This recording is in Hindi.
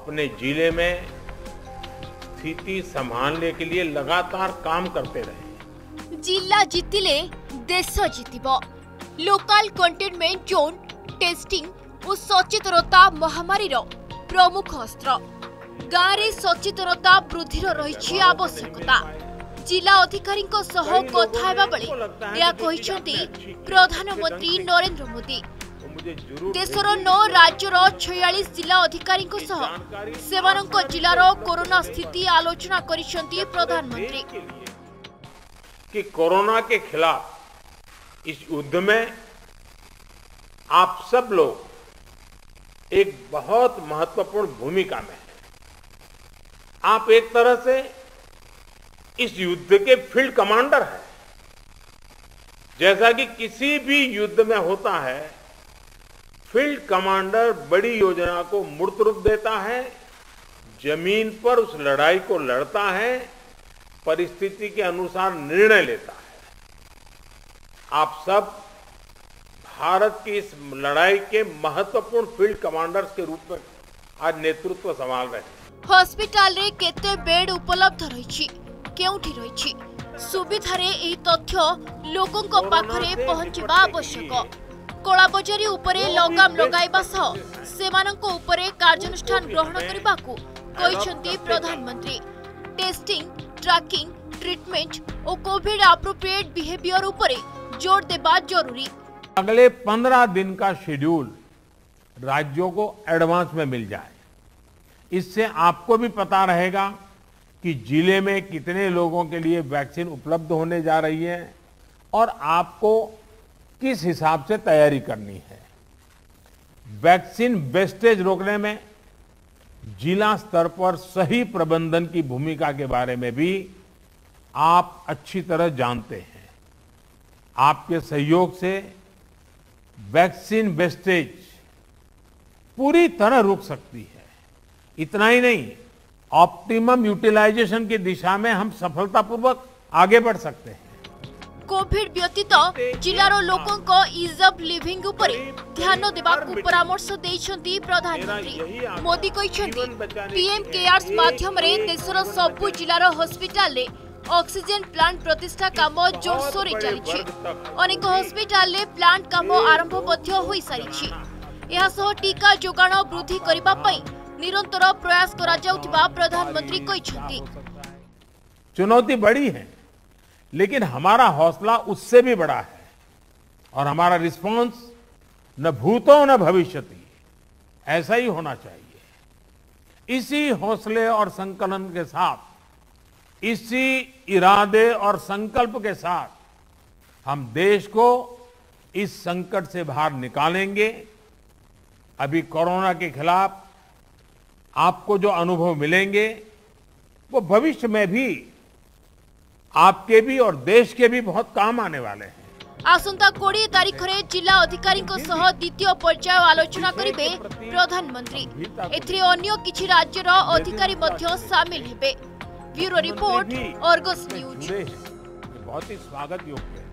अपने जिले में स्थिति संभालने के लिए लगातार काम करते रहे ଜିଲ୍ଲା ଜିତିଲେ ଦେଶ ଜିତିବ ଲୋକାଲ କଣ୍ଟେନମେଣ୍ଟ ଜୋନ୍ ଟେଷ୍ଟିଂ ଓ ସଚେତନତା ମହାମାରୀର ପ୍ରମୁଖ ଅସ୍ତ୍ର ଗାଁରେ ସଚେତନତା ବୃଦ୍ଧିର ରହିଛି ଆବଶ୍ୟକତା ଜିଲ୍ଲା ଅଧିକାରୀଙ୍କ ସହ କଥା ହେବା ବେଳେ ଏହା କହିଛନ୍ତି ପ୍ରଧାନମନ୍ତ୍ରୀ ନରେନ୍ଦ୍ର ମୋଦି तो मुझे जरूर ଦେଶର ନଅ ରାଜ୍ୟର ଛୟାଳିଶ ଜିଲ୍ଲା ଅଧିକାରୀଙ୍କ ସହ ସେମାନଙ୍କ ଜିଲ୍ଲାର କରୋନା ସ୍ଥିତି ଆଲୋଚନା କରିଛନ୍ତି ପ୍ରଧାନମନ୍ତ୍ରୀ के लिए कि कोरोना के खिलाफ इस युद्ध में आप सब लोग एक बहुत महत्वपूर्ण भूमिका में हैं आप एक तरह से इस युद्ध के फील्ड कमांडर हैं जैसा कि किसी भी युद्ध में होता है फ़ील्ड कमांडर बड़ी योजना को मूर्त रूप देता है ज़मीन पर उस लड़ाई को लड़ता है परिस्थिति के अनुसार निर्णय लेता है। आप सब भारत की इस लड़ाई के महत्वपूर्ण फ़ील्ड कमांडर्स के रूप में आज नेतृत्व संभाल रहे हैं। हॉस्पिटल रे केते बेड उपलब्ध रही क्योंठी रही सुविधारे एही तथ्य लोकों पाखरे पहुंचवा आवश्यक କଳାବଜାରୀ ଉପରେ ଲଗାମ ଲଗାଇବା ସହ ସେମାନଙ୍କ ଉପରେ କାର୍ଯ୍ୟାନୁଷ୍ଠାନ ଗ୍ରହଣ କରିବାକୁ କହିଛନ୍ତି ପ୍ରଧାନମନ୍ତ୍ରୀ ଟେଷ୍ଟିଂ ଟ୍ରାକିଂ ଟ୍ରିଟମେଣ୍ଟ ଓ କୋଭିଡ ଆପ୍ରୋପ୍ରିଏଟ୍ ବିହେଭିୟର ଉପରେ ଜୋର ଦେବା ଜରୁରୀ अगले पंद्रह दिन का शेड्यूल राज्यों को एडवांस में मिल जाए इससे आपको भी पता रहेगा कि जिले में कितने लोगों के लिए वैक्सीन उपलब्ध होने जा रही है और आपको किस हिसाब से तैयारी करनी है? वैक्सीन वेस्टेज रोकने में, जिला स्तर पर सही प्रबंधन की भूमिका के बारे में भी आप अच्छी तरह जानते हैं। आपके सहयोग से वैक्सीन वेस्टेज पूरी तरह रुक सकती है। इतना ही नहीं, ऑप्टिमम यूटिलाइजेशन की दिशा में हम सफलतापूर्वक आगे बढ़ सकते हैं। कोविड व्यतीत जिलार लोकों इज़ अफ लिविंग ध्यान देवाक परामर्श दे प्रधानमंत्री मोदी कहते पीएम केयार्स मध्यम देशर सबु जिलार हस्पिटाल ऑक्सीजन प्लांट प्रतिष्ठा कम जोरसोर चली हस्पिटाल प्लांट कम आरंभ हो सारी टीका जोगाण वृद्धि करने निरंतर प्रयास करा प्रधानमंत्री चुनौती बड़ी है। लेकिन हमारा हौसला उससे भी बड़ा है। और हमारा रिस्पांस न भूतो न भविष्यति, ऐसा ही होना चाहिए। इसी हौसले और संकलन के साथ, इसी इरादे और संकल्प के साथ हम देश को इस संकट से बाहर निकालेंगे। अभी कोरोना के खिलाफ आपको जो अनुभव मिलेंगे, वो भविष्य में भी आपके भी और देश के भी बहुत काम आने वाले हैं। आसंता कोड़े तारीख में जिला अधिकारी सह द्वितीय पर्याय आलोचना करेंगे प्रधानमंत्री। एन किसी राज्य अधिकारी सामिल हे ब्यूरो रिपोर्ट ऑर्गस न्यूज़। बहुत ही स्वागत योग्य